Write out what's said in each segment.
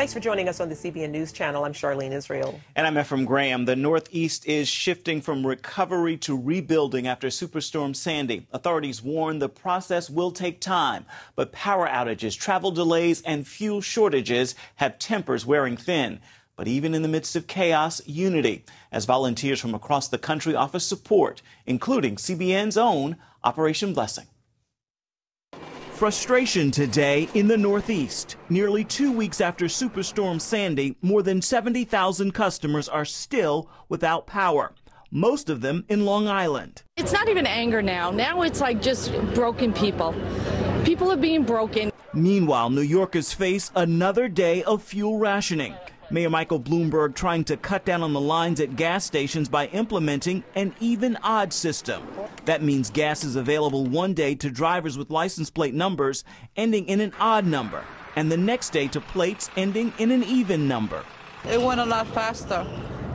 Thanks for joining us on the CBN News Channel. I'm Charlene Israel. And I'm Efrem Graham. The Northeast is shifting from recovery to rebuilding after Superstorm Sandy. Authorities warn the process will take time, but power outages, travel delays, and fuel shortages have tempers wearing thin. But even in the midst of chaos, unity, as volunteers from across the country offer support, including CBN's own Operation Blessing. Frustration today in the Northeast. Nearly two weeks after Superstorm Sandy, more than 70,000 customers are still without power. Most of them in Long Island. It's not even anger now. Now it's like just broken people. People are being broken. Meanwhile, New Yorkers face another day of fuel rationing. Mayor Michael Bloomberg trying to cut down on the lines at gas stations by implementing an even odd system. That means gas is available one day to drivers with license plate numbers ending in an odd number, and the next day to plates ending in an even number. It went a lot faster.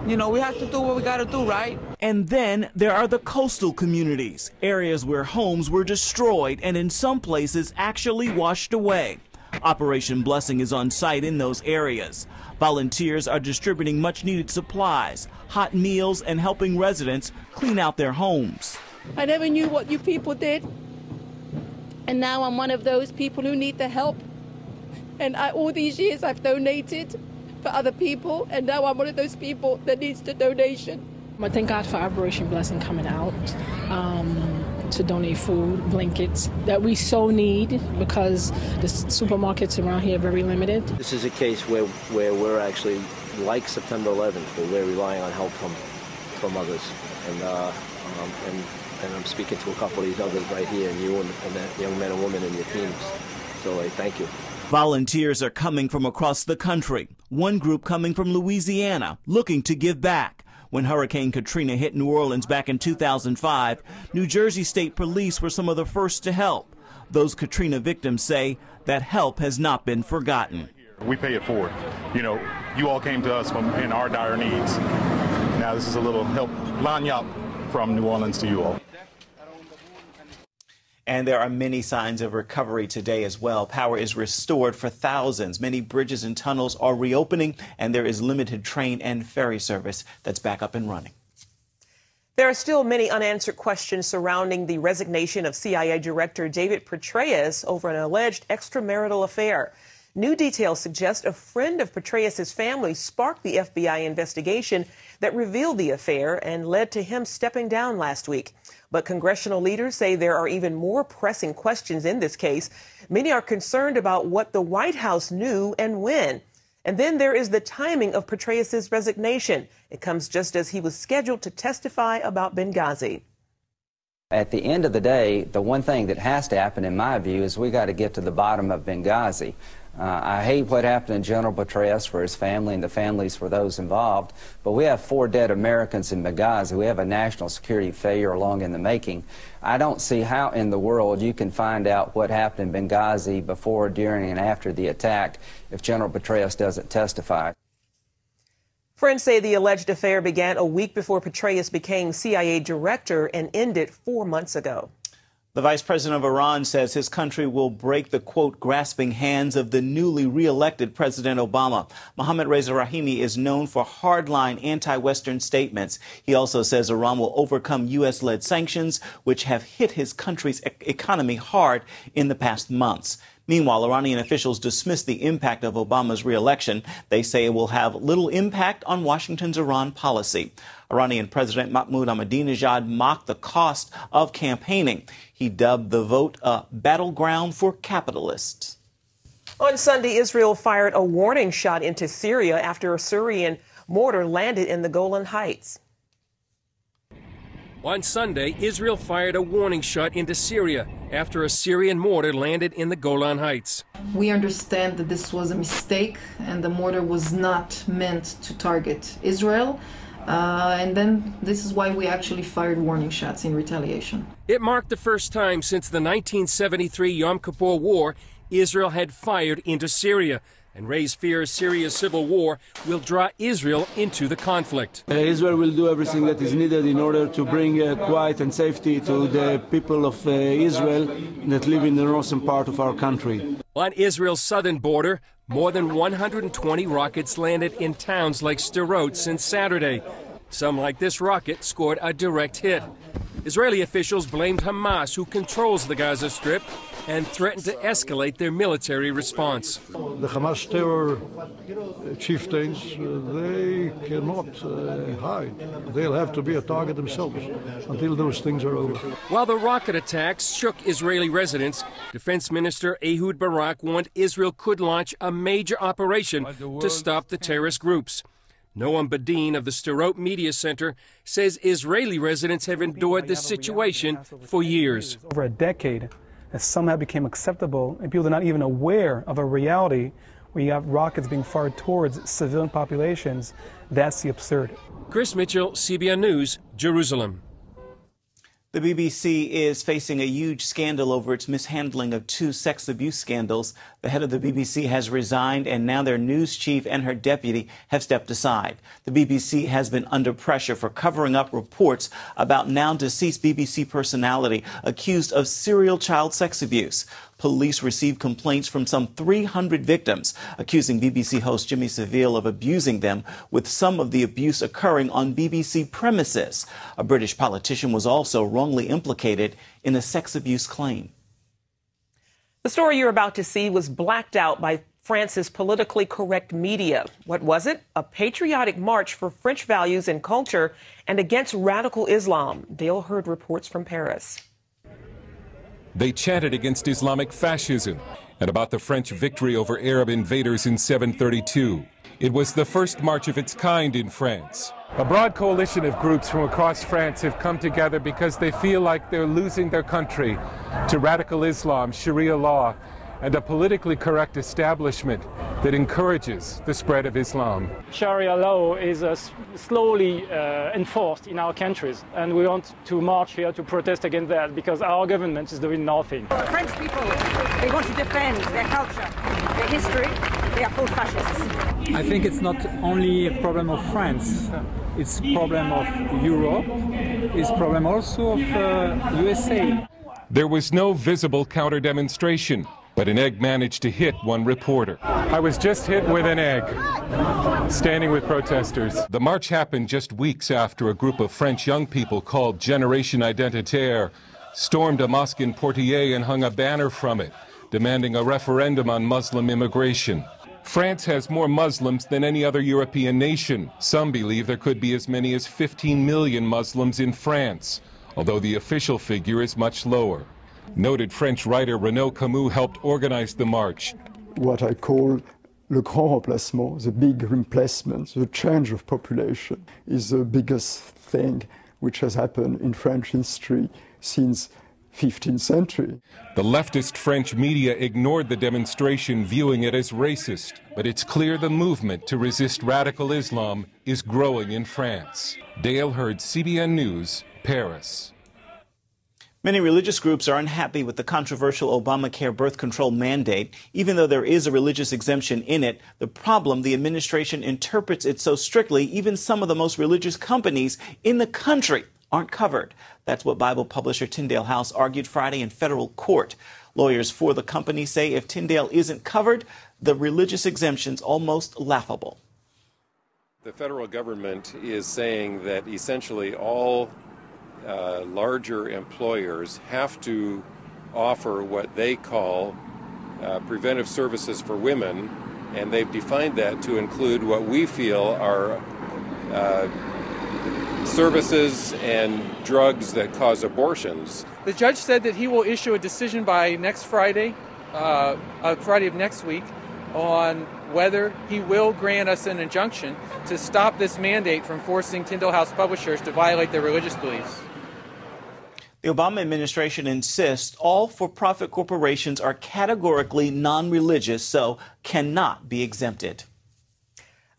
You know, we have to do what we got to do, right? And then there are the coastal communities, areas where homes were destroyed and in some places actually washed away. Operation Blessing is on site in those areas. Volunteers are distributing much needed supplies, hot meals, and helping residents clean out their homes. I never knew what you people did. And now I'm one of those people who need the help. And I, all these years I've donated for other people, and now I'm one of those people that needs the donation. I thank God for Operation Blessing coming out. Um, to donate food, blankets that we so need because the supermarkets around here are very limited. This is a case where, where we're actually, like September 11th, where we're relying on help from, from others. And, uh, um, and, and I'm speaking to a couple of these others right here, and you and, and that young men and women and your teams. So I thank you. Volunteers are coming from across the country. One group coming from Louisiana, looking to give back. When Hurricane Katrina hit New Orleans back in 2005, New Jersey State Police were some of the first to help. Those Katrina victims say that help has not been forgotten. We pay it forward. You know, you all came to us from, in our dire needs. Now this is a little help line up from New Orleans to you all. And there are many signs of recovery today as well. Power is restored for thousands. Many bridges and tunnels are reopening, and there is limited train and ferry service that's back up and running. There are still many unanswered questions surrounding the resignation of CIA Director David Petraeus over an alleged extramarital affair. New details suggest a friend of Petraeus' family sparked the FBI investigation that revealed the affair and led to him stepping down last week. But congressional leaders say there are even more pressing questions in this case. Many are concerned about what the White House knew and when. And then there is the timing of Petraeus' resignation. It comes just as he was scheduled to testify about Benghazi. At the end of the day, the one thing that has to happen, in my view, is we got to get to the bottom of Benghazi. Uh, I hate what happened to General Petraeus for his family and the families for those involved, but we have four dead Americans in Benghazi. We have a national security failure long in the making. I don't see how in the world you can find out what happened in Benghazi before, during, and after the attack if General Petraeus doesn't testify. Friends say the alleged affair began a week before Petraeus became CIA director and ended four months ago. The vice president of Iran says his country will break the quote grasping hands of the newly reelected President Obama. Mohammad Reza Rahimi is known for hardline anti-Western statements. He also says Iran will overcome U.S. led sanctions, which have hit his country's e economy hard in the past months. Meanwhile, Iranian officials dismiss the impact of Obama's reelection. They say it will have little impact on Washington's Iran policy. Iranian President Mahmoud Ahmadinejad mocked the cost of campaigning. He dubbed the vote a battleground for capitalists. On Sunday, Israel fired a warning shot into Syria after a Syrian mortar landed in the Golan Heights. On Sunday, Israel fired a warning shot into Syria after a Syrian mortar landed in the Golan Heights. We understand that this was a mistake and the mortar was not meant to target Israel. Uh, and then this is why we actually fired warning shots in retaliation. It marked the first time since the 1973 Yom Kippur War Israel had fired into Syria. And raise fears Syria's civil war will draw Israel into the conflict. Uh, Israel will do everything that is needed in order to bring uh, quiet and safety to the people of uh, Israel that live in the northern part of our country. On Israel's southern border, more than 120 rockets landed in towns like Sderot since Saturday. Some, like this rocket, scored a direct hit. Israeli officials blamed Hamas, who controls the Gaza Strip, and threatened to escalate their military response. The Hamas terror chieftains, uh, they cannot uh, hide. They'll have to be a target themselves until those things are over. While the rocket attacks shook Israeli residents, Defense Minister Ehud Barak warned Israel could launch a major operation to stop the terrorist groups. Noam Bedein of the Sderot Media Center says Israeli residents have endured this situation for years. Over a decade, that somehow became acceptable, and people are not even aware of a reality where you have rockets being fired towards civilian populations. That's the absurd. Chris Mitchell, CBN News, Jerusalem. The BBC is facing a huge scandal over its mishandling of two sex abuse scandals. The head of the BBC has resigned, and now their news chief and her deputy have stepped aside. The BBC has been under pressure for covering up reports about now deceased BBC personality accused of serial child sex abuse. Police received complaints from some 300 victims, accusing BBC host Jimmy Savile of abusing them, with some of the abuse occurring on BBC premises. A British politician was also wrongly implicated in a sex abuse claim. The story you're about to see was blacked out by France's politically correct media. What was it? A patriotic march for French values and culture and against radical Islam. Dale Hurd reports from Paris. They chanted against Islamic fascism and about the French victory over Arab invaders in 732. It was the first march of its kind in France. A broad coalition of groups from across France have come together because they feel like they're losing their country to radical Islam, Sharia law, and a politically correct establishment that encourages the spread of Islam. Sharia law is uh, slowly uh, enforced in our countries, and we want to march here to protest against that because our government is doing nothing. The French people, they want to defend their culture, their history. They are called fascists. I think it's not only a problem of France. It's a problem of Europe. It's a problem also of uh, USA. There was no visible counter demonstration. But an egg managed to hit one reporter. I was just hit with an egg, standing with protesters. The march happened just weeks after a group of French young people called Generation Identitaire stormed a mosque in Poitiers and hung a banner from it, demanding a referendum on Muslim immigration. France has more Muslims than any other European nation. Some believe there could be as many as 15 million Muslims in France, although the official figure is much lower. Noted French writer Renaud Camus helped organize the march. What I call le grand remplacement, the big replacement, the change of population, is the biggest thing which has happened in French history since 15th century. The leftist French media ignored the demonstration, viewing it as racist. But it's clear the movement to resist radical Islam is growing in France. Dale Hurd, CBN News, Paris. Many religious groups are unhappy with the controversial Obamacare birth control mandate. Even though there is a religious exemption in it, the problem the administration interprets it so strictly, even some of the most religious companies in the country aren't covered. That's what Bible publisher Tyndale House argued Friday in federal court. Lawyers for the company say if Tyndale isn't covered, the religious exemption's almost laughable. The federal government is saying that essentially all uh, larger employers have to offer what they call uh, preventive services for women, and they've defined that to include what we feel are uh, services and drugs that cause abortions. The judge said that he will issue a decision by next Friday, uh, uh, Friday of next week, on whether he will grant us an injunction to stop this mandate from forcing Tyndale House publishers to violate their religious beliefs. The Obama administration insists all for profit corporations are categorically non religious, so cannot be exempted.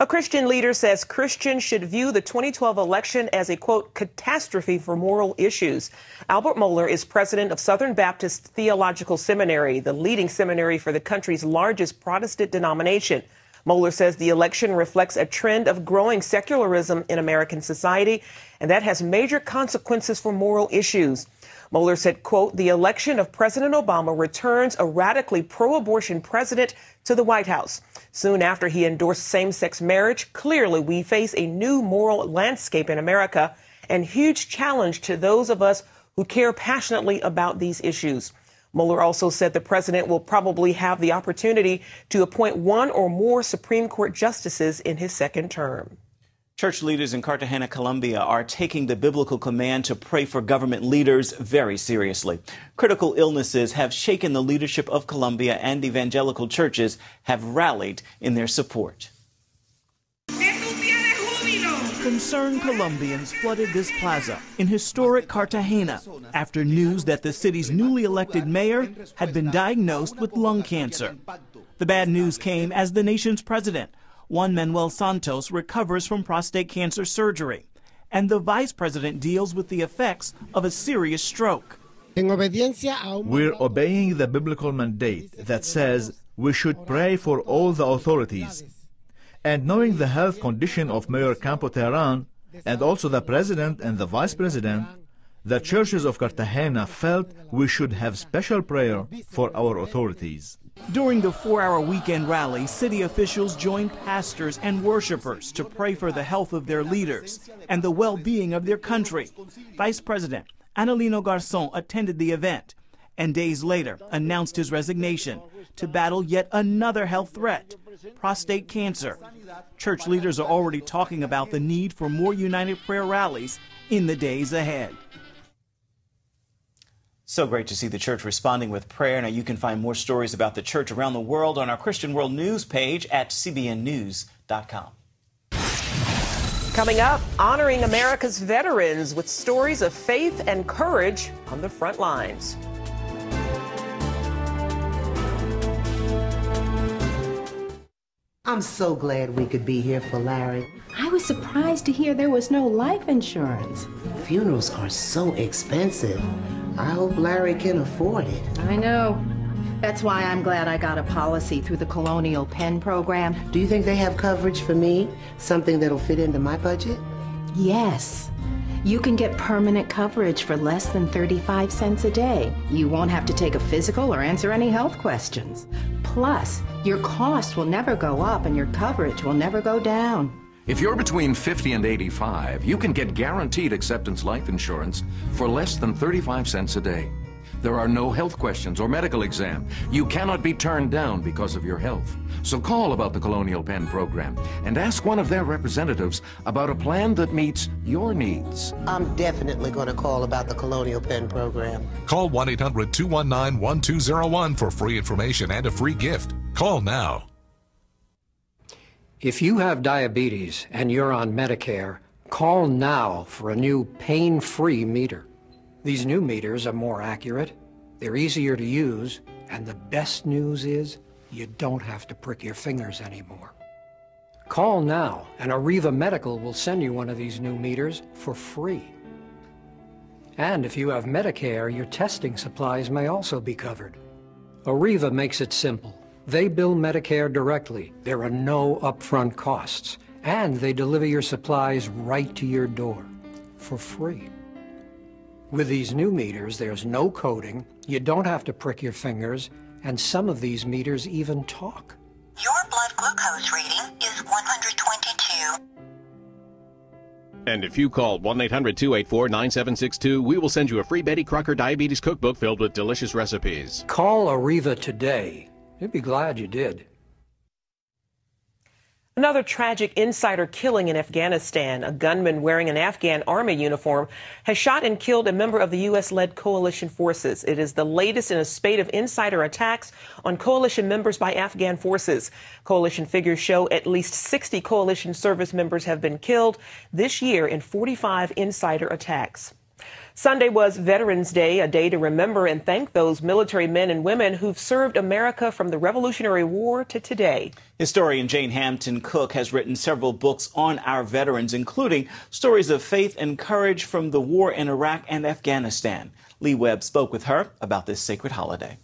A Christian leader says Christians should view the 2012 election as a quote catastrophe for moral issues. Albert Mohler is president of Southern Baptist Theological Seminary, the leading seminary for the country's largest Protestant denomination. Mohler says the election reflects a trend of growing secularism in American society, and that has major consequences for moral issues. Mohler said, quote, the election of President Obama returns a radically pro-abortion president to the White House. Soon after he endorsed same-sex marriage, clearly we face a new moral landscape in America and huge challenge to those of us who care passionately about these issues. Mohler also said the president will probably have the opportunity to appoint one or more Supreme Court justices in his second term. Church leaders in Cartagena, Colombia are taking the biblical command to pray for government leaders very seriously. Critical illnesses have shaken the leadership of Colombia and evangelical churches have rallied in their support. Concerned Colombians flooded this plaza in historic Cartagena after news that the city's newly elected mayor had been diagnosed with lung cancer. The bad news came as the nation's president Juan Manuel Santos recovers from prostate cancer surgery, and the vice president deals with the effects of a serious stroke. We're obeying the biblical mandate that says we should pray for all the authorities. And knowing the health condition of Mayor Campo Terán and also the president and the vice president, the churches of Cartagena felt we should have special prayer for our authorities. During the four hour weekend rally, city officials joined pastors and worshipers to pray for the health of their leaders and the well being of their country. Vice President Angelino Garzón attended the event and days later announced his resignation to battle yet another health threat prostate cancer. Church leaders are already talking about the need for more united prayer rallies in the days ahead. So great to see the church responding with prayer. Now, you can find more stories about the church around the world on our Christian World News page at cbnnews.com. Coming up, honoring America's veterans with stories of faith and courage on the front lines. I'm so glad we could be here for Larry. I was surprised to hear there was no life insurance. Funerals are so expensive. I hope Larry can afford it. I know. That's why I'm glad I got a policy through the Colonial Penn program. Do you think they have coverage for me? Something that'll fit into my budget? Yes. You can get permanent coverage for less than 35 cents a day. You won't have to take a physical or answer any health questions. Plus, your cost will never go up and your coverage will never go down. If you're between 50 and 85, you can get guaranteed acceptance life insurance for less than 35 cents a day. There are no health questions or medical exam. You cannot be turned down because of your health. So call about the Colonial Penn program and ask one of their representatives about a plan that meets your needs. I'm definitely going to call about the Colonial Penn program. Call 1 800 219 1201 for free information and a free gift. Call now. If you have diabetes and you're on Medicare, call now for a new pain-free meter. These new meters are more accurate, they're easier to use, and the best news is you don't have to prick your fingers anymore. Call now and Arriva Medical will send you one of these new meters for free. And if you have Medicare, your testing supplies may also be covered. Arriva makes it simple. They bill Medicare directly. There are no upfront costs. And they deliver your supplies right to your door for free. With these new meters, there's no coding, you don't have to prick your fingers, and some of these meters even talk. Your blood glucose reading is 122. And if you call 1 800 284 9762, we will send you a free Betty Crocker Diabetes Cookbook filled with delicious recipes. Call Arriva today. You'd be glad you did. Another tragic insider killing in Afghanistan. A gunman wearing an Afghan army uniform has shot and killed a member of the U.S. led coalition forces. It is the latest in a spate of insider attacks on coalition members by Afghan forces. Coalition figures show at least 60 coalition service members have been killed this year in 45 insider attacks. Sunday was Veterans Day, a day to remember and thank those military men and women who've served America from the Revolutionary War to today. Historian Jane Hampton Cook has written several books on our veterans, including stories of faith and courage from the war in Iraq and Afghanistan. Lee Webb spoke with her about this sacred holiday.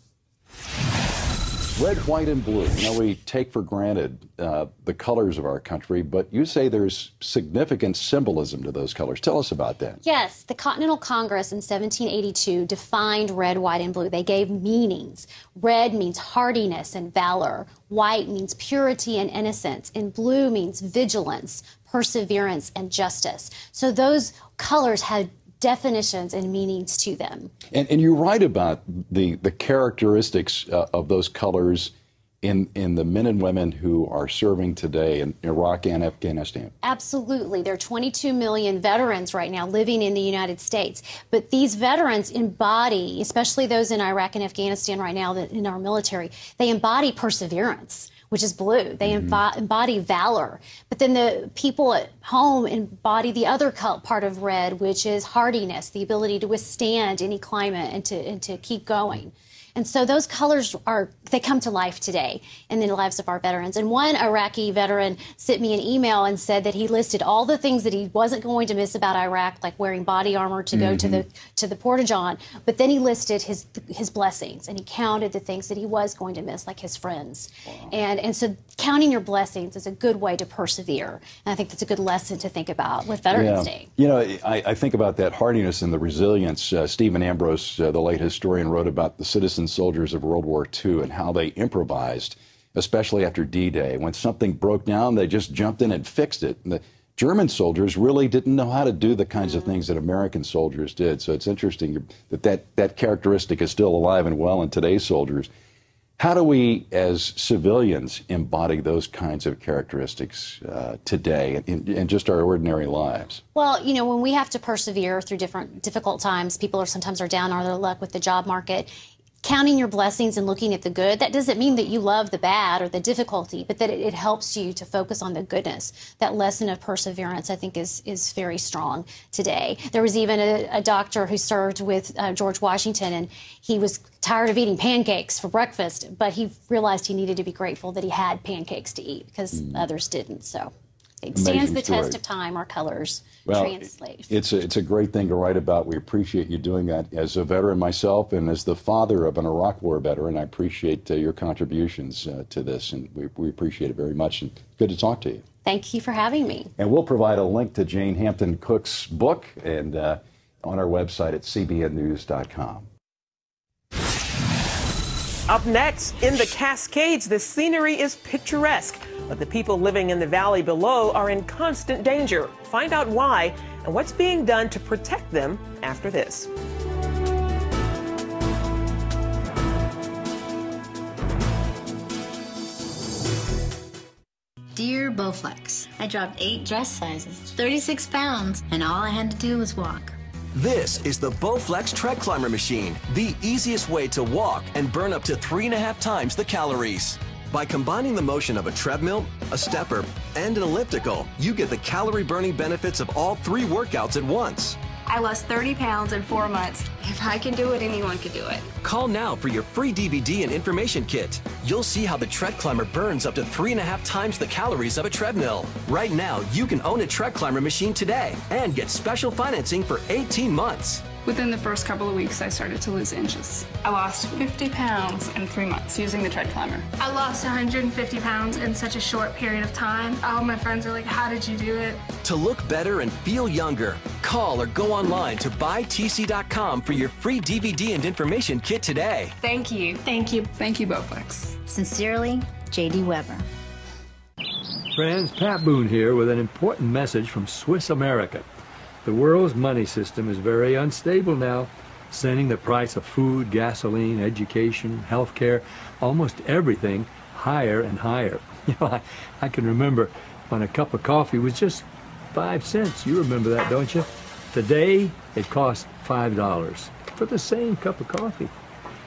Red, white, and blue. Now, we take for granted uh, the colors of our country, but you say there's significant symbolism to those colors. Tell us about that. Yes, the Continental Congress in 1782 defined red, white, and blue. They gave meanings. Red means hardiness and valor, white means purity and innocence, and blue means vigilance, perseverance, and justice. So those colors had definitions and meanings to them. And, and you write about the, the characteristics uh, of those colors in, in the men and women who are serving today in Iraq and Afghanistan? Absolutely. There are 22 million veterans right now living in the United States. But these veterans embody, especially those in Iraq and Afghanistan right now in our military, they embody perseverance which is blue. They mm-hmm. embody valor. But then the people at home embody the other part of red, which is hardiness, the ability to withstand any climate and to, and to keep going. And so those colors are, they come to life today in the lives of our veterans. And one Iraqi veteran sent me an email and said that he listed all the things that he wasn't going to miss about Iraq, like wearing body armor to go mm-hmm. to the to the Porta-John. But then he listed his his blessings and he counted the things that he was going to miss, like his friends. Wow. And and so counting your blessings is a good way to persevere. And I think that's a good lesson to think about with Veterans yeah. Day. You know, I, I, think about that hardiness and the resilience. Uh, Stephen Ambrose, uh, the late historian, wrote about the citizen soldiers of World War II and how they improvised, especially after D Day. When something broke down, they just jumped in and fixed it. And the German soldiers really didn't know how to do the kinds of things that American soldiers did. So it's interesting that that, that characteristic is still alive and well in today's soldiers. How do we, as civilians, embody those kinds of characteristics uh, today in, in, just our ordinary lives? Well, you know, when we have to persevere through different difficult times, people are sometimes are down on their luck with the job market counting your blessings and looking at the good, that doesn't mean that you love the bad or the difficulty, but that it, it, helps you to focus on the goodness. That lesson of perseverance, I think, is, is very strong today. There was even a, a doctor who served with uh, George Washington, and he was tired of eating pancakes for breakfast, but he realized he needed to be grateful that he had pancakes to eat because mm. others didn't. So it stands the story. test of time. Our colors well, translate. It's a, it's a great thing to write about. We appreciate you doing that. As a veteran myself, and as the father of an Iraq War veteran, I appreciate uh, your contributions uh, to this, and we, we appreciate it very much. And good to talk to you. Thank you for having me. And we'll provide a link to Jane Hampton Cook's book and uh, on our website at cbnnews.com. Up next, in the Cascades, the scenery is picturesque, but the people living in the valley below are in constant danger. Find out why and what's being done to protect them after this. Dear Bowflex, I dropped eight dress sizes, 36 pounds, and all I had to do was walk. This is the Bowflex Tread Climber machine, the easiest way to walk and burn up to three and a half times the calories. By combining the motion of a treadmill, a stepper, and an elliptical, you get the calorie burning benefits of all three workouts at once. I lost 30 pounds in four months. If I can do it, anyone can do it. Call now for your free DVD and information kit. You'll see how the tread climber burns up to three and a half times the calories of a treadmill. Right now, you can own a tread climber machine today and get special financing for 18 months. Within the first couple of weeks, I started to lose inches. I lost 50 pounds in three months using the tread climber. I lost 150 pounds in such a short period of time. All my friends are like, how did you do it? To look better and feel younger, call or go online to buytc.com for your free DVD and information kit today. Thank you. Thank you. Thank you, Bowflex. Sincerely, J.D. Weber. Friends, Pat Boone here with an important message from Swiss America. The world's money system is very unstable now, sending the price of food, gasoline, education, health care, almost everything higher and higher. You know, I, I can remember when a cup of coffee was just five cents. You remember that, don't you? Today, it costs five dollars for the same cup of coffee.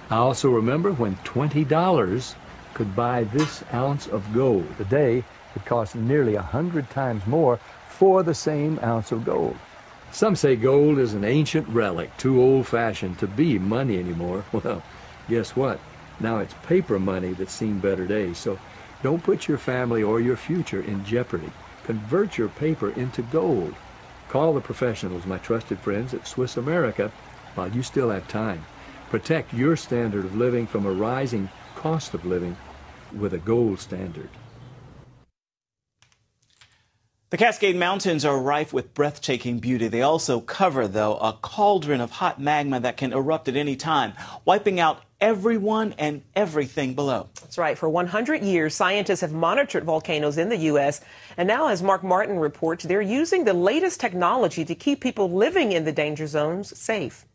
I also remember when $20 could buy this ounce of gold. Today, it costs nearly a hundred times more for the same ounce of gold. Some say gold is an ancient relic, too old-fashioned to be money anymore. Well, guess what? Now it's paper money that's seen better days. So don't put your family or your future in jeopardy. Convert your paper into gold. Call the professionals, my trusted friends at Swiss America, while you still have time. Protect your standard of living from a rising cost of living with a gold standard. The Cascade Mountains are rife with breathtaking beauty. They also cover, though, a cauldron of hot magma that can erupt at any time, wiping out everyone and everything below. That's right. For 100 years, scientists have monitored volcanoes in the U.S. And now, as Mark Martin reports, they're using the latest technology to keep people living in the danger zones safe.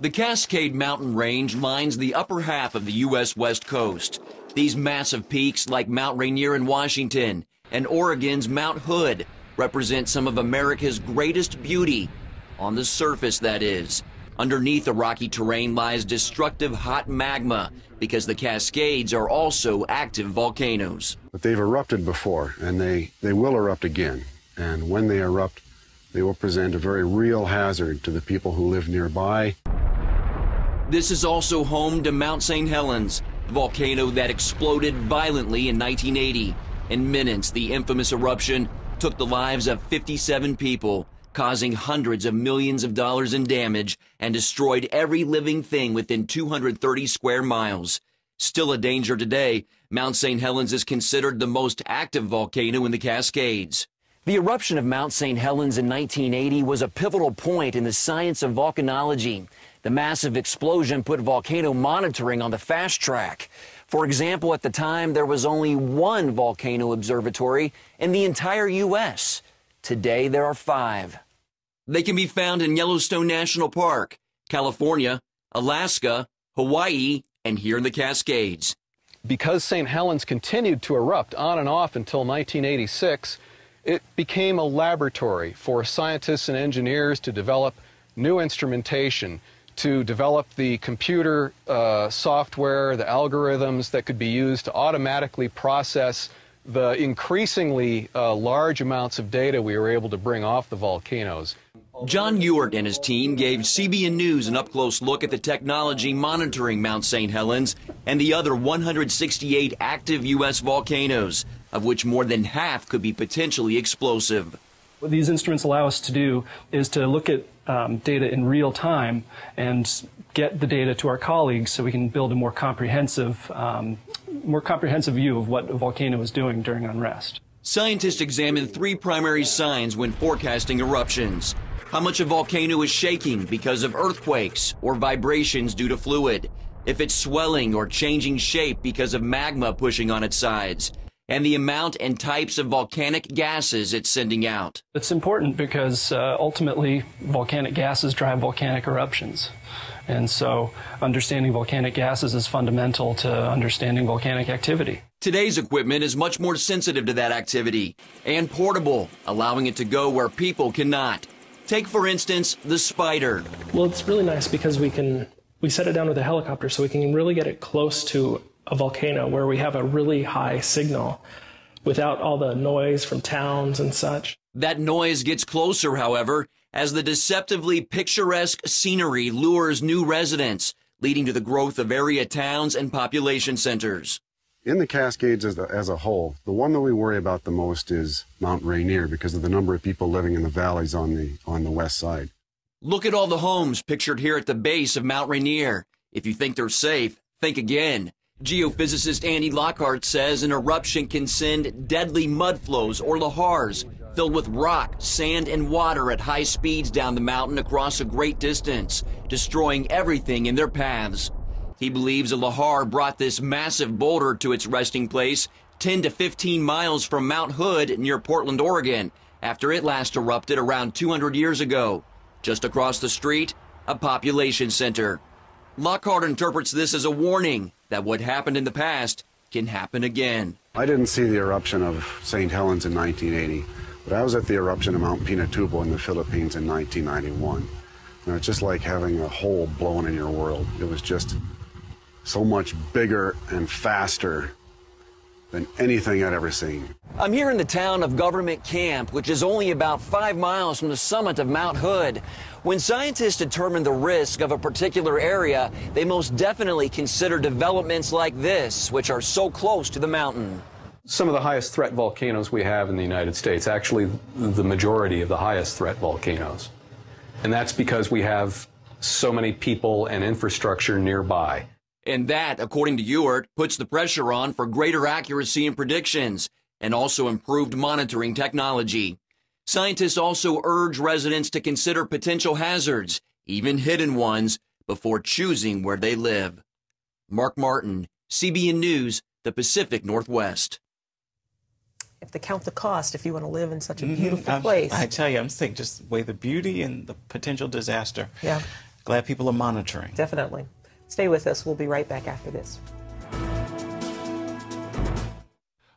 The Cascade Mountain Range lines the upper half of the U.S. West Coast. These massive peaks, like Mount Rainier in Washington and Oregon's Mount Hood, represent some of America's greatest beauty. On the surface, that is. Underneath the rocky terrain lies destructive hot magma because the Cascades are also active volcanoes. But they've erupted before, and they, they will erupt again. And when they erupt, they will present a very real hazard to the people who live nearby. This is also home to Mount St. Helens, volcano that exploded violently in 1980. In minutes, the infamous eruption took the lives of 57 people, causing hundreds of millions of dollars in damage and destroyed every living thing within 230 square miles. Still a danger today, Mount St. Helens is considered the most active volcano in the Cascades. The eruption of Mount St. Helens in 1980 was a pivotal point in the science of volcanology. The massive explosion put volcano monitoring on the fast track. For example, at the time, there was only one volcano observatory in the entire U.S. Today, there are five. They can be found in Yellowstone National Park, California, Alaska, Hawaii, and here in the Cascades. Because St. Helens continued to erupt on and off until 1986, it became a laboratory for scientists and engineers to develop new instrumentation to develop the computer uh, software, the algorithms that could be used to automatically process the increasingly uh, large amounts of data we were able to bring off the volcanoes. John Ewert and his team gave CBN News an up close look at the technology monitoring Mount St. Helens and the other 168 active U.S. volcanoes, of which more than half could be potentially explosive. What these instruments allow us to do is to look at um, data in real time and get the data to our colleagues so we can build a more comprehensive, um, more comprehensive view of what a volcano is doing during unrest. Scientists examine three primary signs when forecasting eruptions. How much a volcano is shaking because of earthquakes or vibrations due to fluid. If it's swelling or changing shape because of magma pushing on its sides and the amount and types of volcanic gases it's sending out. It's important because uh, ultimately volcanic gases drive volcanic eruptions. And so understanding volcanic gases is fundamental to understanding volcanic activity. Today's equipment is much more sensitive to that activity and portable, allowing it to go where people cannot. Take, for instance, the spider. Well, it's really nice because we can we set it down with a helicopter so we can really get it close to a volcano where we have a really high signal without all the noise from towns and such. That noise gets closer, however, as the deceptively picturesque scenery lures new residents, leading to the growth of area towns and population centers. In the Cascades as, the, as a whole, the one that we worry about the most is Mount Rainier because of the number of people living in the valleys on the, on the west side. Look at all the homes pictured here at the base of Mount Rainier. If you think they're safe, think again. Geophysicist Andy Lockhart says an eruption can send deadly mud flows or lahars filled with rock, sand, and water at high speeds down the mountain across a great distance, destroying everything in their paths. He believes a lahar brought this massive boulder to its resting place 10 to 15 miles from Mount Hood near Portland, Oregon, after it last erupted around 200 years ago. Just across the street, a population center. Lockhart interprets this as a warning that what happened in the past can happen again. I didn't see the eruption of St. Helens in 1980, but I was at the eruption of Mount Pinatubo in the Philippines in 1991. And it's just like having a hole blown in your world. It was just so much bigger and faster than anything I'd ever seen. I'm here in the town of Government Camp, which is only about five miles from the summit of Mount Hood. When scientists determine the risk of a particular area, they most definitely consider developments like this, which are so close to the mountain. Some of the highest threat volcanoes we have in the United States, actually the majority of the highest threat volcanoes. And that's because we have so many people and infrastructure nearby. And that, according to Ewert, puts the pressure on for greater accuracy in predictions and also improved monitoring technology. Scientists also urge residents to consider potential hazards, even hidden ones, before choosing where they live. Mark Martin, CBN News, the Pacific Northwest. If to count the cost, if you want to live in such a Mhm. beautiful I'm- place. I tell you, I'm thinking just weigh the beauty and the potential disaster. Yeah. Glad people are monitoring. Definitely. Stay with us. We'll be right back after this.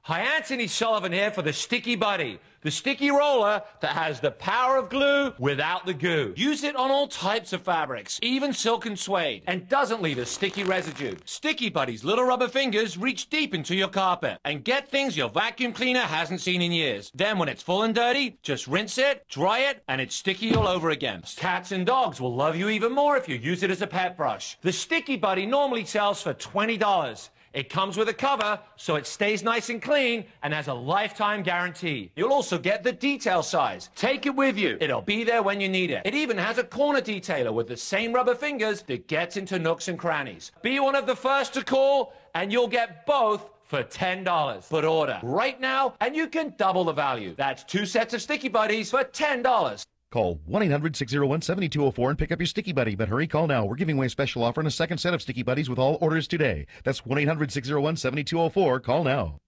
Hi, Anthony Sullivan here for the Sticky Buddy, the sticky roller that has the power of glue without the goo. Use it on all types of fabrics, even silk and suede, and doesn't leave a sticky residue. Sticky Buddy's little rubber fingers reach deep into your carpet and get things your vacuum cleaner hasn't seen in years. Then when it's full and dirty, just rinse it, dry it, and it's sticky all over again. Cats and dogs will love you even more if you use it as a pet brush. The Sticky Buddy normally sells for $20. It comes with a cover, so it stays nice and clean and has a lifetime guarantee. You'll also get the detail size. Take it with you. It'll be there when you need it. It even has a corner detailer with the same rubber fingers that gets into nooks and crannies. Be one of the first to call, and you'll get both for $10. But order right now, and you can double the value. That's two sets of Sticky Buddies for $10. Call 1 800 601 7204 and pick up your Sticky Buddy. But hurry, call now. We're giving away a special offer and a second set of Sticky Buddies with all orders today. That's 1 800 601 7204. Call now.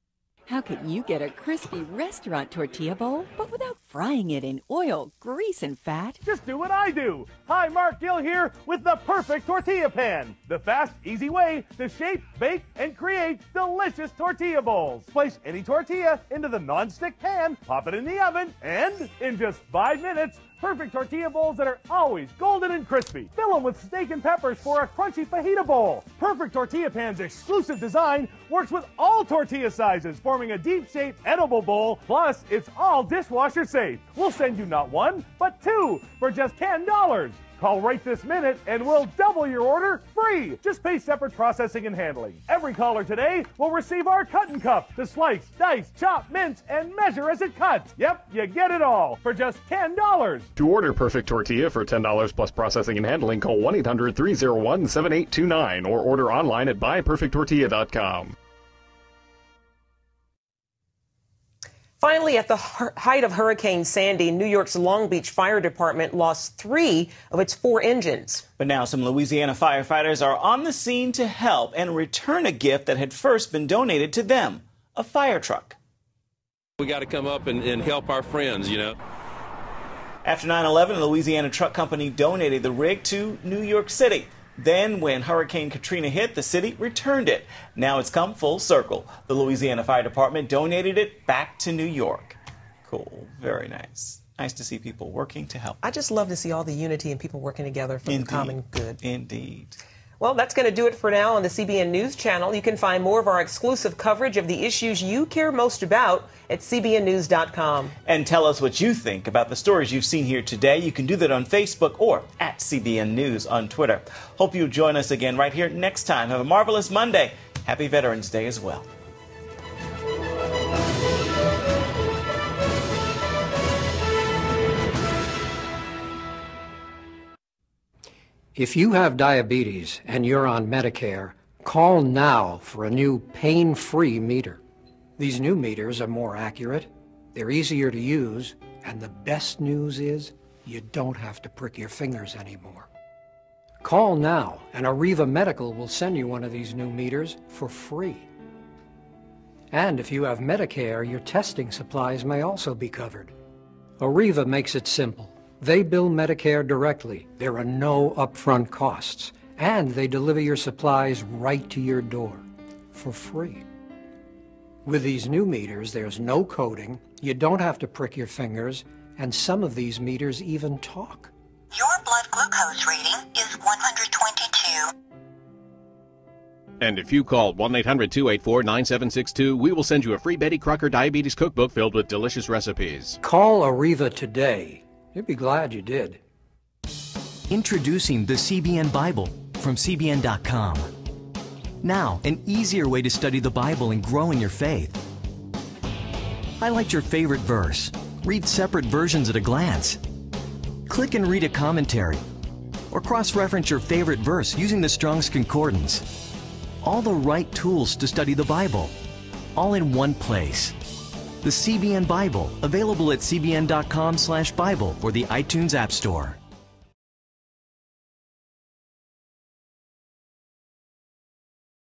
How can you get a crispy restaurant tortilla bowl, but without frying it in oil, grease, and fat? Just do what I do. Hi, Mark Gill here with the perfect tortilla pan. The fast, easy way to shape, bake, and create delicious tortilla bowls. Place any tortilla into the non-stick pan, pop it in the oven, and in just five minutes, perfect tortilla bowls that are always golden and crispy. Fill them with steak and peppers for a crunchy fajita bowl. Perfect Tortilla Pan's exclusive design works with all tortilla sizes, forming a deep-shaped edible bowl. Plus, it's all dishwasher safe. We'll send you not one, but two for just $10. Call right this minute and we'll double your order free. Just pay separate processing and handling. Every caller today will receive our cutting cup to slice, dice, chop, mince, and measure as it cuts. Yep, you get it all for just $10. To order Perfect Tortilla for $10 plus processing and handling, call 1 800 301 7829 or order online at buyperfecttortilla.com. Finally, at the height of Hurricane Sandy, New York's Long Beach Fire Department lost three of its four engines. But now some Louisiana firefighters are on the scene to help and return a gift that had first been donated to them a fire truck. We got to come up and, and help our friends, you know. After 9 11, a Louisiana truck company donated the rig to New York City. Then, when Hurricane Katrina hit, the city returned it. Now it's come full circle. The Louisiana Fire Department donated it back to New York. Cool. Very nice. Nice to see people working to help. I just love to see all the unity and people working together for Indeed. the common good. Indeed. Well, that's going to do it for now on the CBN News channel. You can find more of our exclusive coverage of the issues you care most about at cbnnews.com. And tell us what you think about the stories you've seen here today. You can do that on Facebook or at CBN News on Twitter. Hope you'll join us again right here next time. Have a marvelous Monday. Happy Veterans Day as well. If you have diabetes and you're on Medicare, call now for a new pain-free meter. These new meters are more accurate, they're easier to use, and the best news is you don't have to prick your fingers anymore. Call now and Arriva Medical will send you one of these new meters for free. And if you have Medicare, your testing supplies may also be covered. Arriva makes it simple. They bill Medicare directly. There are no upfront costs. And they deliver your supplies right to your door for free. With these new meters, there's no coding, you don't have to prick your fingers, and some of these meters even talk. Your blood glucose reading is 122. And if you call 1 800 284 9762, we will send you a free Betty Crocker Diabetes Cookbook filled with delicious recipes. Call Arriva today. You'll be glad you did. Introducing the CBN Bible from CBN.com. Now, an easier way to study the Bible and grow in your faith. Highlight your favorite verse. Read separate versions at a glance. Click and read a commentary. Or cross reference your favorite verse using the Strong's Concordance. All the right tools to study the Bible, all in one place. The CBN Bible, available at cbn.com/bible or the iTunes App Store.